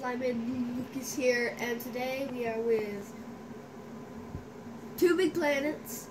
Limeade Lucas here, and today we are with Two Big Planets,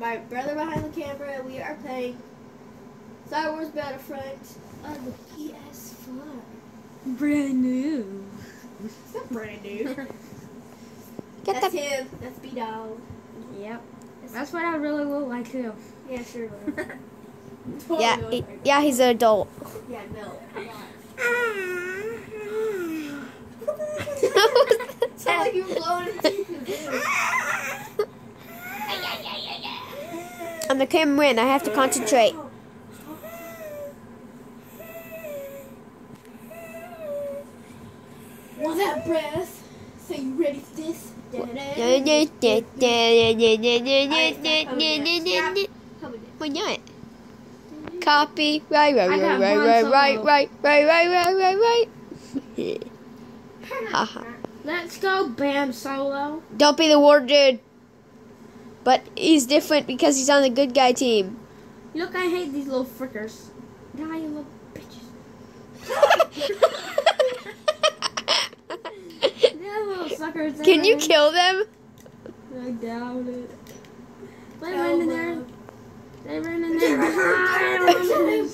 my brother behind the camera, and we are playing Star Wars Battlefront on the PS4. Brand new. It's not brand new. Get That's the him. That's B Dog. Yep. That's what I really look like too. Yeah, sure. yeah, he- yeah. He's an adult. Yeah, no. I'm not. Sound like you were blowing. I'm the cameraman. I have to concentrate. Want that breath? So you ready for this? Why not? Copy. Right, right, right, right, right, right, right, right, right, right, right. Let's go, Bam Solo. Don't be the war dude. But he's different because he's on the good guy team. Look, I hate these little frickers. Die, you little bitches. They're little suckers. They Can you kill them? I doubt it. They Oh, ran in there. They ran in there. behind them.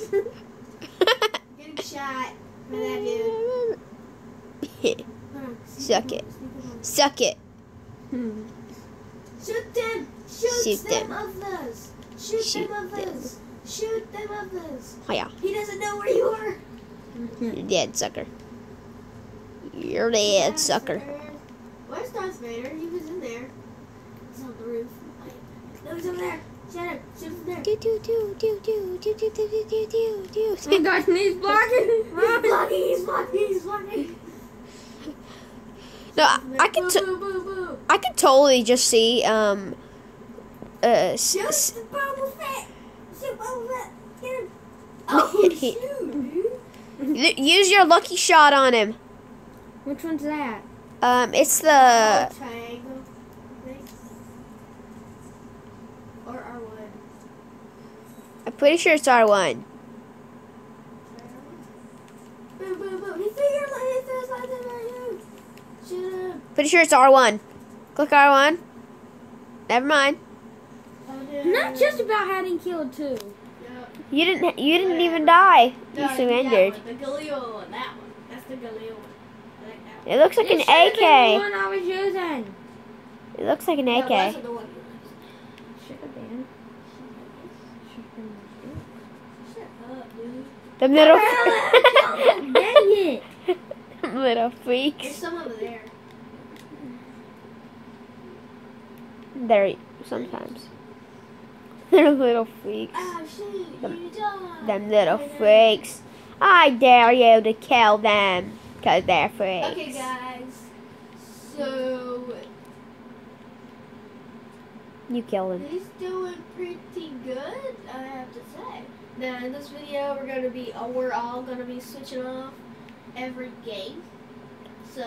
Getting shot by that dude. Hold. Suck it. Suck it. Hmm. Shoot them! Shoot, Shoot them, them. those! Shoot, Shoot them of them. Shoot them those! Oh yeah, He doesn't know where you are! you're dead, sucker. You're dead, sucker. Where's Darth Vader? He was in there. He's on the roof. No, he's over there. Shoot him. Shoot him there. Do do do do do do do do do do do do. Oh and he's blocking. He's blocking, he's blocking, he's blocking. No, I, I can. T- I could totally just see um. Uh, s- oh, shoot, Use your lucky shot on him. Which one's that? Um, it's the. Oh, or R1. I'm pretty sure it's R1. Pretty sure it's R one. Click R one. Never mind. Not just about having killed two. Yeah. You didn't. You didn't even die. No, You that surrendered. one, The Galil one. That one. That's the Galil one. Like one. It looks like This an should've been the AK. one I was using. It looks like an AK. that's the one Should have been. like. Shut up, dude. The little. Dang it! little There's freaks. some over there. They're sometimes. They're little freaks. Ah. Them- Them little freaks. I dare you to kill them. Because they're freaks. Okay, guys. So, You kill them. he's doing pretty good, I have to say. Now, in this video, we're going to be, we're all going to be switching off every game. So,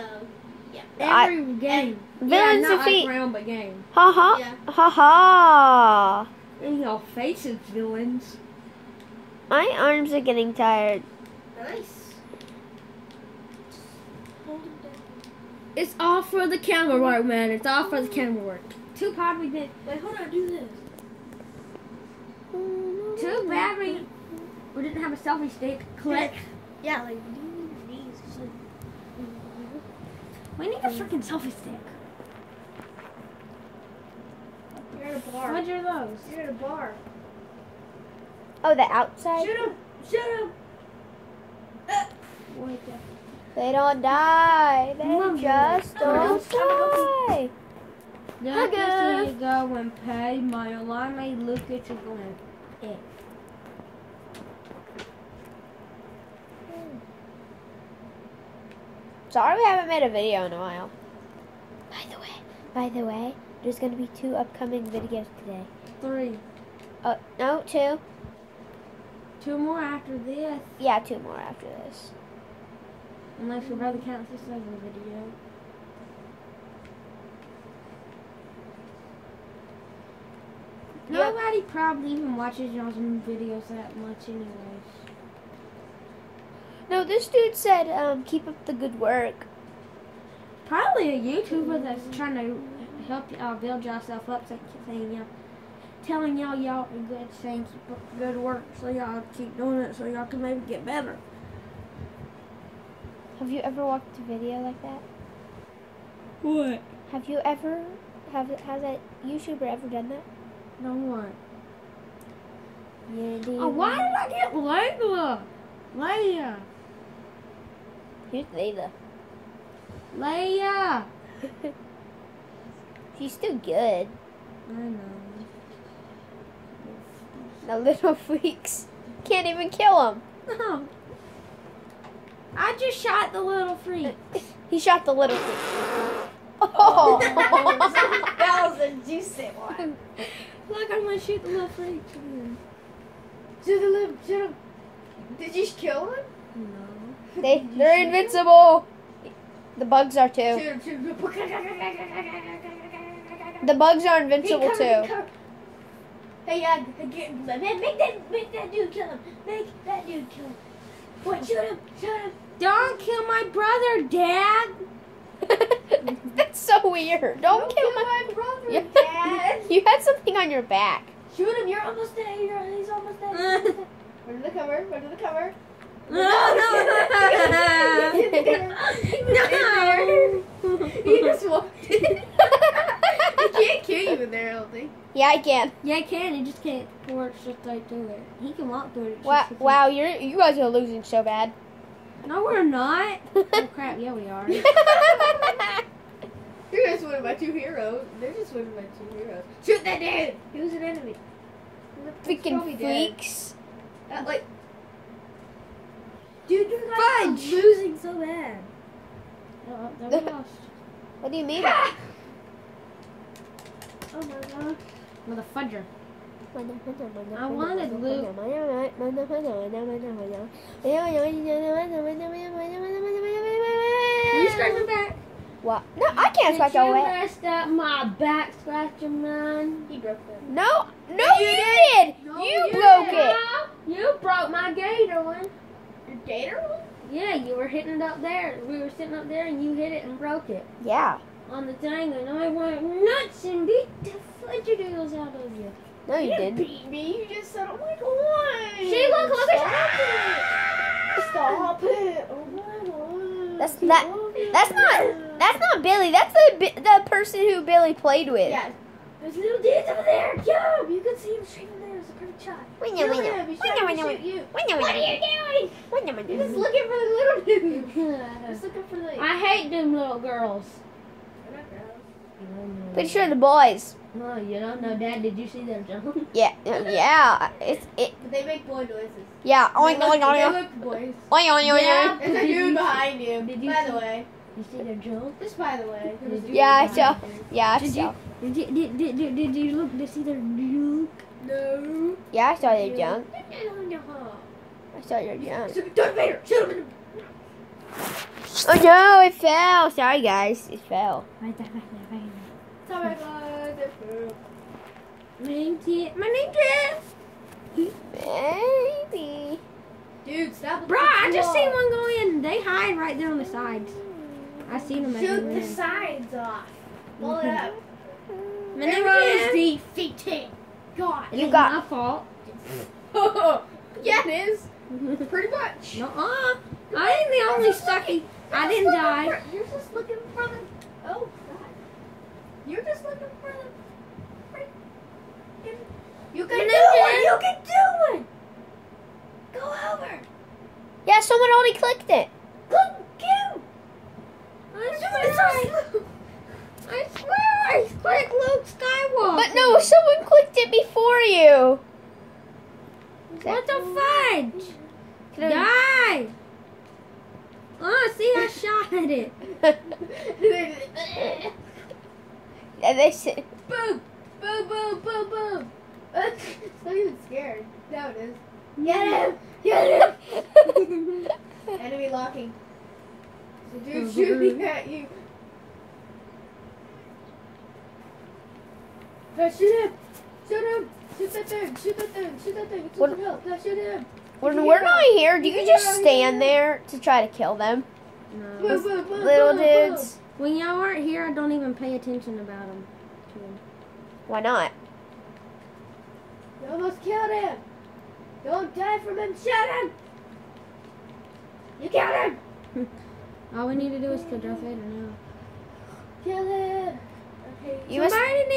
yeah. I- Every game. Villains yeah, not defeat. like round, but game. Ha ha. Yeah. Ha ha. In your faces, villains. My arms are getting tired. Nice. Hold him down. It's all for the camera mm-hmm. work, man. It's all for the camera work. Too bad we did. Wait, hold on, do this. Too bad we, we didn't have a selfie stick. Click. Yeah, like, We need a freaking selfie stick. You're at a bar. What are those? You're at a bar. Oh, the outside? Shoot him! Shoot him! Wait. They don't die. They Mom, just I'm don't gonna- die. Look Okay. at you go and pay my alarm. I look at you going. Eh. Sorry we haven't made a video in a while. By the way, by the way, there's going to be two upcoming videos today. Three. Uh, no, two. Two more after this. Yeah, two more after this. Unless your brother counts this as a video. Yep. Nobody probably even watches y'all's videos that much anyways. No, this dude said, um, keep up the good work. Probably a YouTuber that's trying to help y'all build yourself up, so saying y'all, telling y'all y'all are good, saying keep up the good work, so y'all keep doing it, so y'all can maybe get better. Have you ever watched a video like that? What? Have you ever, have, has a YouTuber ever done that? No one. Yeah, Oh, why did I get Layla? Leia. Who's Layla? Leia. She's still good. I know. The little freaks can't even kill him. No. I just shot the little freak. He shot the little freak. Oh. that was a juicy one. Look, I'm gonna shoot the little freak. Shoot the lip, shoot him. Did you kill him? No. They, they're invincible. The bugs are too. Shoot him, shoot him. The bugs are invincible too. covered- Hey, yeah, get, man, make that, make that dude kill him. Make that dude kill him. Boy, shoot him, shoot him. Don't kill my brother, Dad. That's so weird. Don't, kill my. my brother, Yeah. Dad. you had something on your back. Shoot him, you're almost dead. You're, almost dead. He's almost dead. Under the cover, under the cover. No. no, no. no. He just walked in. He can't kill you in there, I don't think. Yeah, I can. Yeah, I can. He just can't pour it just right through it. He can walk through it. Wow, just he can't- wow, you're you guys are losing so bad. No, we're not. oh crap! Yeah, we are. You're just one of my two heroes. They're just one of my two heroes. Shoot that dude! He was an enemy. Freaking freaks. Uh, like, dude, you guys Fudge! are losing so bad. Uh, uh, oh, there we lost. What do you mean? oh my god. With a fudger. I wanted Luke. Will you scratch my back? What? No, I can't scratch Did you messed up my back scratching, man. He broke them. No, no, you did. No, You you broke did. it. You broke my gator one. Your gator one? Yeah, you were hitting it up there. We were sitting up there and you hit it and broke it Yeah. on the thing, and I went nuts and beat the fudgedoodles out of you. No, you didn't did. beat me. You just said, oh my god. She look, look Stop it. Stop it. Oh my god. That's that. That's not. That's not Billy. That's the the person who Billy played with. Yeah. There's little dudes over there. Kill him. You can see him straight over there. It's a perfect shot. Winna, Kill winna. him. He's Winna, trying to winna, shoot you. winna, What are you doing? Winna, You're just looking for the little dude. Just looking for the. I hate them little girls. They're not girls. Pretty sure the boys. Oh, no, you don't know, Dad. Did you see them jump? Yeah, uh, yeah. It's it. But they make boy noises. Yeah. Oink they oink look, they oink look boys. oink oink oink. Yeah. There's a dude behind you. Did you by see- the way. You see them jump? Just by the way. there was Yeah, I behind saw. you. Yeah, I Did saw. you? Did, did, did, did, did you look to see their look? No. Yeah, I saw your junk. I saw your junk. Shoot Darth Vader. Shoot him. Oh no, it fell. Sorry guys, it fell. Sorry, guys. They're fruit. My name's Jet. My name's Jet. Baby. Dude, stop. Bruh, I just seen one go in. They hide right there on the sides. I seen them. as they Shoot went the sides off. Pull it mm-hmm. up. My name Everyone is is defeated. God. You got- my fault. yeah, it is. Pretty much. Nuh-uh. I ain't the only sucky. I didn't die. You're just looking for the. Oh God. You're just looking for the. freaking- You can do it. You can do it. Go over. Yeah, someone already clicked it. Good go. I You're doing swear, it so. I clicked Luke Skywalker. But no, someone clicked it before you. What the fudge? Can I- Die. Oh, see, I shot at it. Yeah, they said. boom, boom, boom, boom, boom. it's not even scared. Now it is. Get him! Get him! Enemy locking. The dude shooting at you. No, shoot him! Shoot him! Shoot that thing! Shoot that thing! Shoot that thing! It's What- what? help! No, shoot him! When we're not here, do you just stand there to try to kill them? No. Boom, boom, boom, Little boom, boom. dudes. When y'all aren't here, I don't even pay attention about them. Why not? You almost killed him. Don't die from him. Shoot him. You killed him. All we need to do is kill Darth Vader now. Kill him.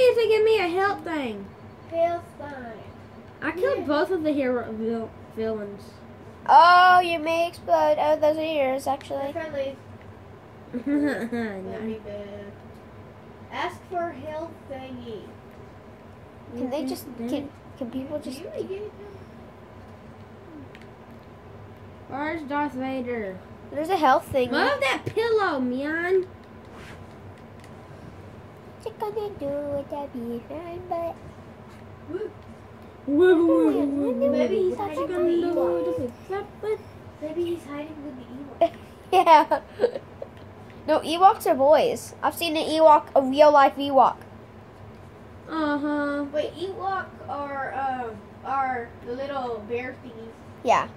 Okay. You must. To give me a help thing. Hailstein. I killed Yeah. both of the hero vil- villains. Oh, you may explode. Oh, those are yours, actually. friendly. No. Very bad. Ask for hail thingy. Can they just can, can people Do just you really get? Where's Darth Vader? There's a health thing. Move that pillow, man. What you gonna do with that beef and butt? Maybe he's What hiding gonna with the do Ewoks. with the fat butt? Maybe he's hiding with the Ewoks. Yeah. No, Ewoks are boys. I've seen an Ewok, a real life Ewok. Uh-huh. Wait, Ewok are um are the little bear thingies. Yeah.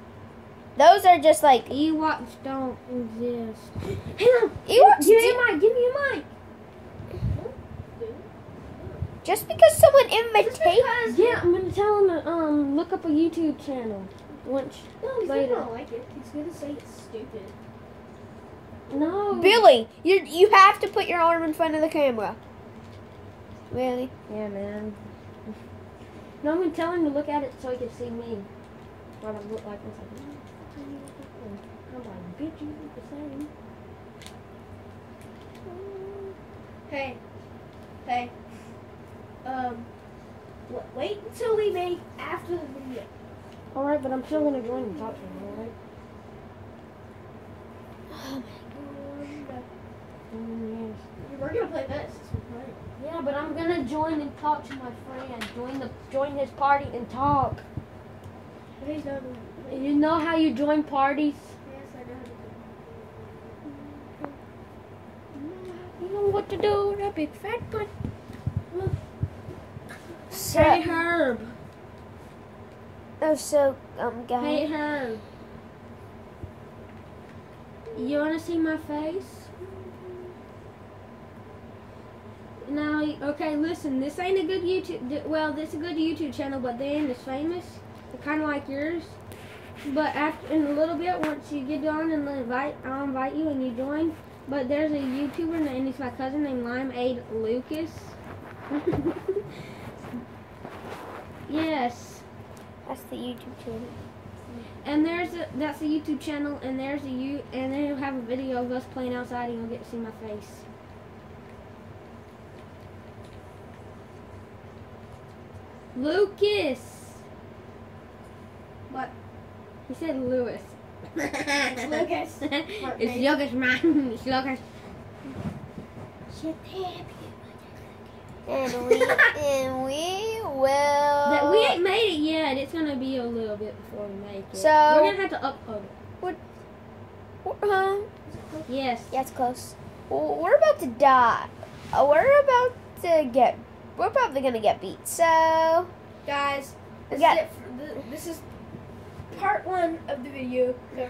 Those are just like Ewoks don't exist. Hang on. Ewoks. Give me do- a mic. Give me a mic. Just because someone imitates. Yeah, I'm gonna tell him to um look up a YouTube channel. Once No, he's Later. not gonna like it. He's gonna say it's stupid. no. Billy, you you have to put your arm in front of the camera. Really? Yeah, man. No, I'm gonna tell him to look at it so he can see me. What I look like. It's like, I'm like, bitch, you look the same. Hey, hey. Um, wait until we make after the video. All right, but I'm still gonna join and talk to him. All right. Mm, yes. We're gonna play this. Yeah, but I'm gonna join and talk to my friend. Join the join his party and talk. Please don't. You know how you join parties? Yes, I know. You know what to do. That big fat butt. So, Hey Herb. oh, so um, guys. Hey. Herb. You wanna see my face? Now, okay, listen. This ain't a good YouTube. Well, this is a good YouTube channel, but they ain't as famous. Kind of like yours. But after in a little bit, once you get on and invite, I'll invite you and you join. But there's a YouTuber and he's my cousin named Limeade Lucas. yes. That's the YouTube channel. And there's a that's the YouTube channel, and there's a you, and then you'll have a video of us playing outside, and you'll get to see my face. Lucas. What? He said Lewis. Lucas. it's Lucas, man. It's Lucas. And we and we will. Gonna be a little bit before we make it. So- we're gonna have to upload it. Huh? Yes. Yeah, it's close. Well, we're about to die. Uh, we're about to get. We're probably gonna get beat. So Guys, this is it. For this is part one of the video. So